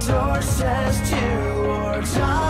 door says two or time.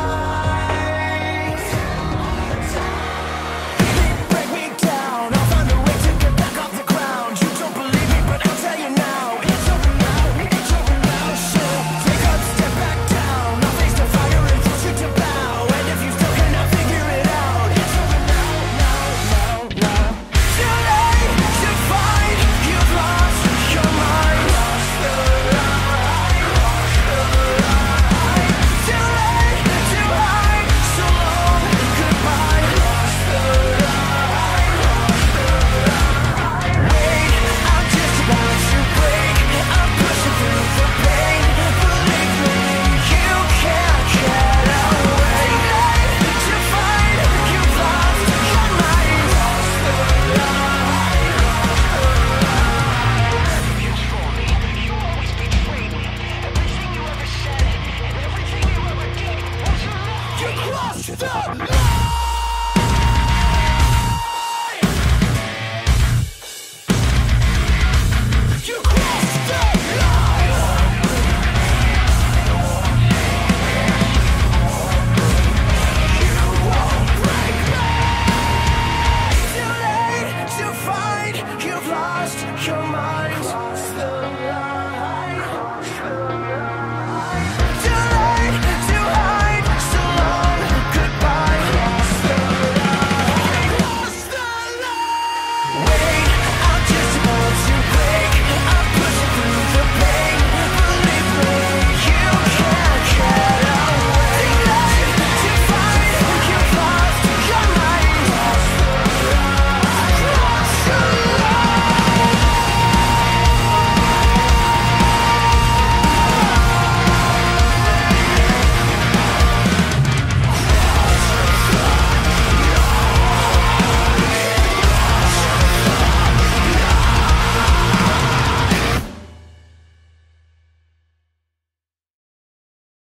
Stop!